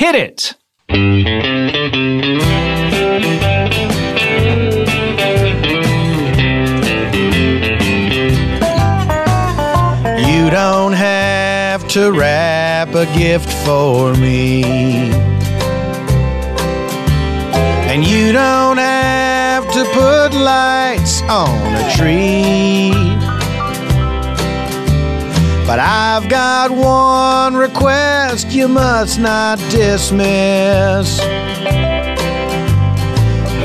Hit it! You don't have to wrap a gift for me. And you don't have to put lights on a tree. But I've got one request you must not dismiss.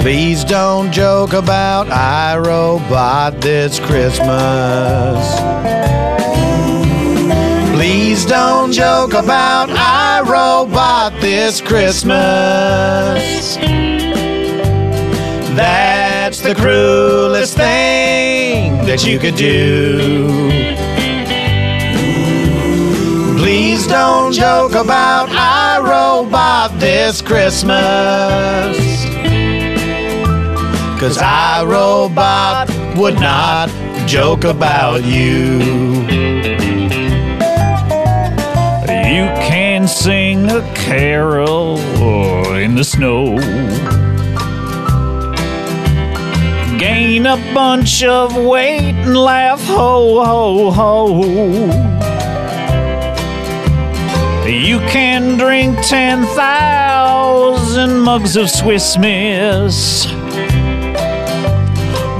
Please don't joke about I, Robot this Christmas. Please don't joke about I, Robot this Christmas. That's the cruelest thing that you could do. Please don't joke about I, Robot this Christmas. Cause I, Robot would not joke about you. You can sing a carol in the snow. Gain a bunch of weight and laugh ho ho ho. You can drink 10,000 mugs of Swiss Miss.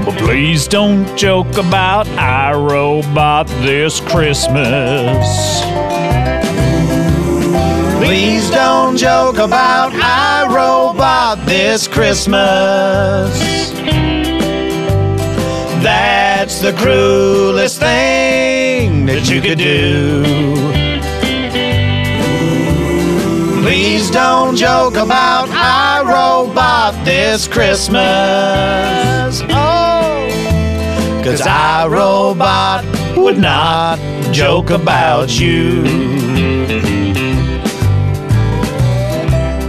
But please don't joke about I, Robot this Christmas. Please don't joke about I, Robot this Christmas. That's the cruelest thing that you could do. Please don't joke about I, Robot this Christmas. Oh, cause I, Robot would not joke about you.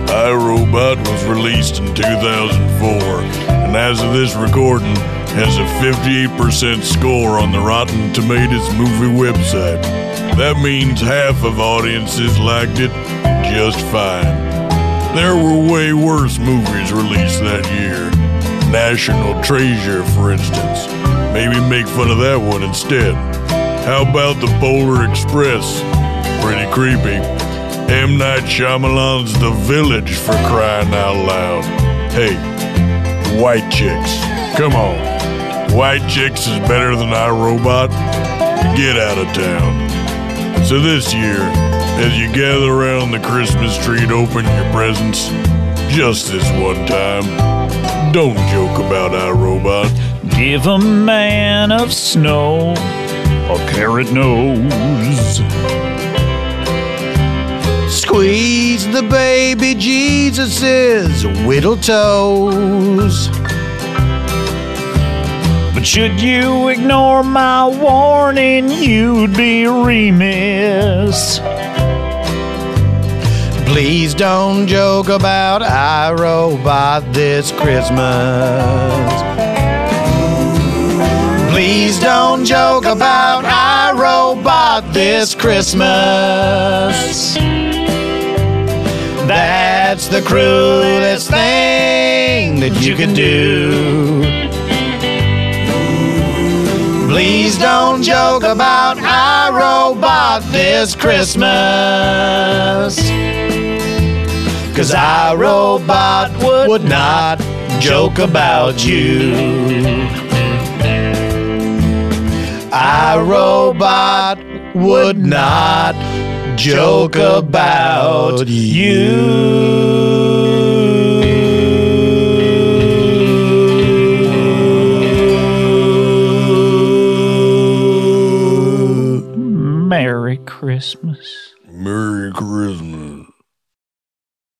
I, Robot was released in 2004, and as of this recording, has a 58% score on the Rotten Tomatoes movie website. That means half of audiences liked it just fine. There were way worse movies released that year. National Treasure, for instance. Maybe make fun of that one instead. How about The Polar Express? Pretty creepy. M. Night Shyamalan's The Village for crying out loud. Hey, white chicks, come on. White chicks is better than I, Robot? Get out of town. So this year, as you gather around the Christmas tree to open your presents, just this one time, don't joke about I, Robot. Give a man of snow a carrot nose. Squeeze the baby Jesus's whittle toes. But should you ignore my warning, you'd be remiss. Please don't joke about I, Robot this Christmas. Please don't joke about I, Robot this Christmas. That's the cruelest thing that you can do. Please don't joke about I, Robot this Christmas. Cause I, Robot would, would not joke about you. I, Robot would not joke about you. Merry Christmas. Merry Christmas.